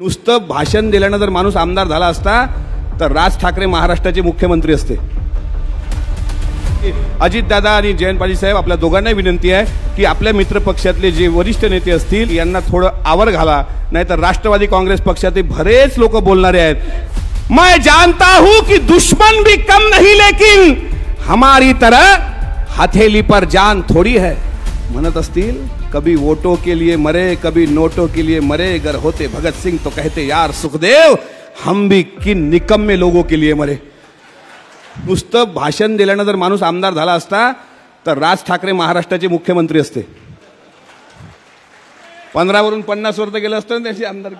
नुसतं भाषण दिल्यानं जर माणूस आमदार झाला असता तर राज ठाकरे महाराष्ट्राचे मुख्यमंत्री असते. अजितदादा आणि जयंत पाटील साहेब आपल्या दोघांनाही विनंती आहे की आपल्या मित्र पक्षातले जे वरिष्ठ नेते असतील यांना थोडं आवर घाला. नाहीतर राष्ट्रवादी काँग्रेस पक्षाचे बरेच लोक बोलणारे आहेत. मैं जानता हूं कि दुश्मन भी कम नहीं लेकिन हमारी तरह हथेली पर जान थोड़ी है म्हणत असतील. कभी वोटों के लिए मरे कभी नोटों के लिए मरे। अगर होते भगत सिंह तो कहते यार सुखदेव हम भी किन निकम्मे लोगों के लिए मरे। नुसतं भाषण दिल्यानं जर माणूस आमदार झाला असता तर राज ठाकरे महाराष्ट्राचे मुख्यमंत्री असते. पंधरावरून पन्नासवर तर गेलं असतं ना त्याची आमदार.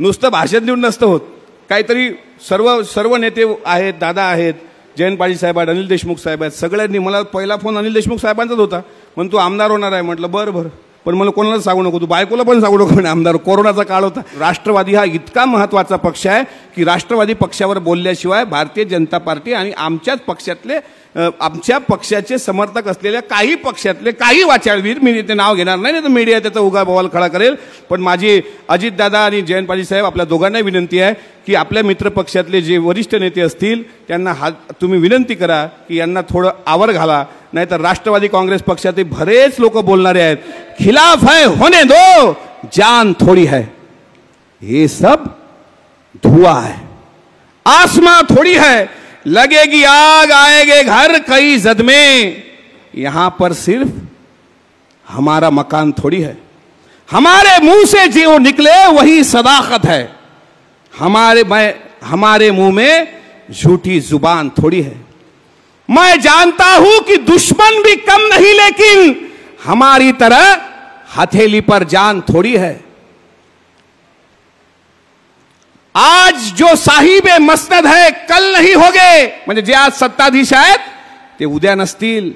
नुसतं भाषण देऊन नसतं होत. काहीतरी सर्व सर्व नेते आहेत दादा आहेत जयंत पाटील साहेब आहेत अनिल देशमुख साहेब आहेत. सगळ्यांनी मला पहिला फोन अनिल देशमुख साहेबांचाच होता. म्हणून तू आमदार होणार आहे. म्हटलं बरं बरं. पण मला कोणालाच सांगू नको. तू बायकोला पण सांगू नको. म्हणे आमदार कोरोनाचा काळ होता. राष्ट्रवादी हा इतका महत्त्वाचा पक्ष आहे. की राष्ट्रवादी पक्षावर बोलल्याशिवाय भारतीय जनता पार्टी आणि आमच्याच पक्षातले आमच्या पक्षाचे समर्थक असलेल्या काही पक्षातले काही वाचाळवीर मी ते नाव घेणार नाही तर मीडिया त्याचा उगा बवाल खडा करेल. पण माझी अजितदादा आणि जयंत पाटील साहेब आपल्या दोघांनाही विनंती आहे की आपल्या मित्रपक्षातले जे वरिष्ठ नेते असतील त्यांना हा तुम्ही विनंती करा की यांना थोडं आवर घाला. नाहीतर राष्ट्रवादी काँग्रेस पक्षाचे बरेच लोक बोलणारे आहेत. खिलाफ है होने दो जान थोड़ी है हे सब धुआँ है। आसमां थोड़ी है, लगेगी आग, आएगे घर कई जद में यहाँ पर सिर्फ़ हमारा मकान थोड़ी है। हमारे मुँह से जो निकले वही सदाकत है। हमारे मैं, हमारे मुँह में झूठी ज़ुबान थोड़ी है। मैं जानता हूँ कि दुश्मन भी कम नहीं, लेकिन हमारी तरह हथेली पर जान थोड़ी है। आज जो साहिब मसनद है कल नहीं होगे। म्हणजे जे आज सत्ताधीश आहेत ते उद्या नसतील.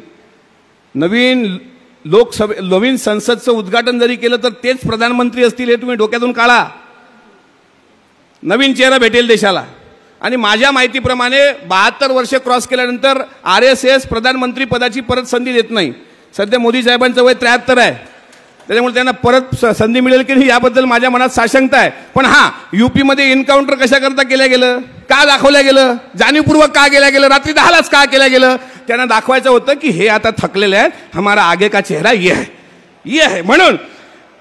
नवीन लोकसभे नवीन संसदचं उद्घाटन जरी केलं तर तेच प्रधानमंत्री असतील हे तुम्ही डोक्यातून काढा. नवीन चेहरा भेटेल देशाला. आणि माझ्या माहितीप्रमाणे बहात्तर वर्ष क्रॉस केल्यानंतर आर एस एस प्रधानमंत्री पदाची परत संधी देत नाही. सध्या मोदी साहेबांचं वय त्र्याहत्तर आहे. त्याच्यामुळे त्यांना परत संधी मिळेल की नाही याबद्दल माझ्या मनात साशंकता आहे. पण हा युपीमध्ये एन्काउंटर कशाकरता केलं गेलं? का दाखवलं गेलं? जाणीवपूर्वक का केलं गेलं? रात्री दहालाच का केलं गेलं? त्यांना दाखवायचं होतं की हे आता थकलेले आहेत हमारा आगे का चेहरा ये है. ये है. म्हणून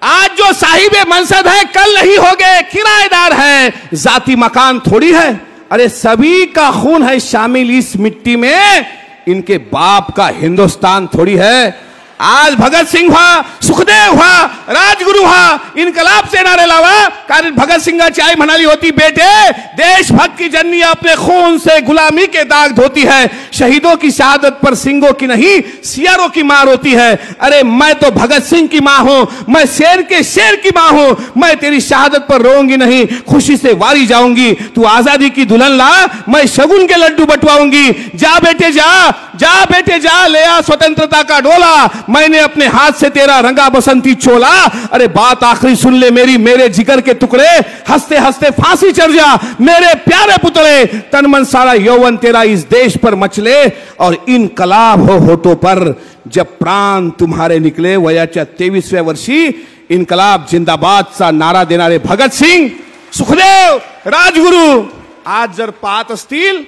आज जो साहिब मनसद है कल नहीं होगे किराएदार है जाति मकान थोड़ी है। अरे सभी का खून है शामिल इस मिट्टी में। इनके बाप का हिंदुस्तान थोड़ी है। आज भगत सिंह हुआ, सुखदेव हुआ, राजगुरु हुआ, इनकलाब से नारे लावा। कारण भगत सिंगाची आई म्हणाली होती, बेटे, देशभक्त की जननी अपने खून से गुलामी के दाग धोती है। शहीदों की शहादत पर सिंगों की नहीं, सियारों की मार होती है। अरे, मैं तो भगत सिंह की माँ हूँ, मैं शेर के शेर की माँ हूँ, मैं तेरी शहादत पर रोऊँगी नहीं, खुशी से वारी जाऊँगी। तू आज़ादी की दुल्हन ला, मैं शगुन के लड्डू बटवाऊँगी। जा बेटे, जा जा बेटे, जा, ले आ स्वतंत्रता का डोला। मैंने अपने हाथ से तेरा रंगा बसंती चोला अरे बात आखिरी सुन ले मेरी, मेरे जिगर के टुकड़े। हँसते हँसते फांसी चढ़ जा। मेरे प्यारे पुतले, तन मन सारा यौवन तेरा इस देश पर मचले और इनकलाब हो होठों पर, जब प्राण तुम्हारे निकले। वयाच्या तेवीसव्या वर्षी, इनकलाब जिंदाबाद सा नारा देणारे भगत सिंग सुखदेव, राजगुरु, आज जर पाहत असतील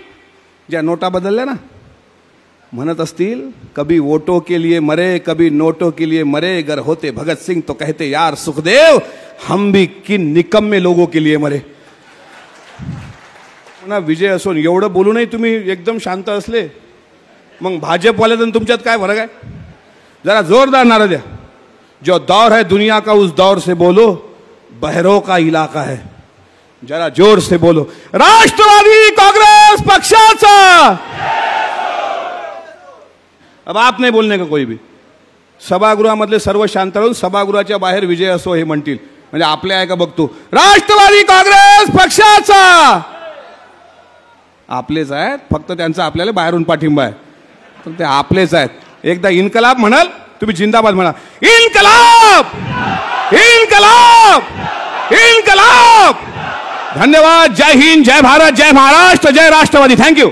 ज्या नोटा बदलल्या ना म्हणत असतील कभी वोटो के लिए मरे कभी नोटो के लिए मरे अगर होते भगत सिंह तो कहते यार सुखदेव हम भी किन निकम्मे लोगों के लिए मरे. ना विजय असून एवढं बोलूनही तुम्ही एकदम शांत असले. मग भाजपवाल्याचं आणि तुमच्यात काय फरक आहे? जरा जोरदार नारा द्या. जो दौर है दुनिया का उस दौर से बोलो बहरों का इलाका है. जरा जोर से बोलो. राष्ट्रवादी काँग्रेस पक्षाचा! अब आप नाही बोलणे का कोई भी। सभागृहामधले सर्व शांत राहून सभागृहाच्या बाहेर विजय असो हे म्हणतील. म्हणजे आपले आहे का बघतो. राष्ट्रवादी काँग्रेस पक्षाचा! आपलेच आहेत फक्त त्यांचा आपल्याला बाहेरून पाठिंबा आहे. तर ते आपलेच आहेत. एकदा इन्कलाब म्हणाल तुम्ही जिंदाबाद म्हणा इन्कलाब! इन्कलाब! इन्कलाब! धन्यवाद. जय हिंद जय भारत जय महाराष्ट्र जय राष्ट्रवादी. Thank you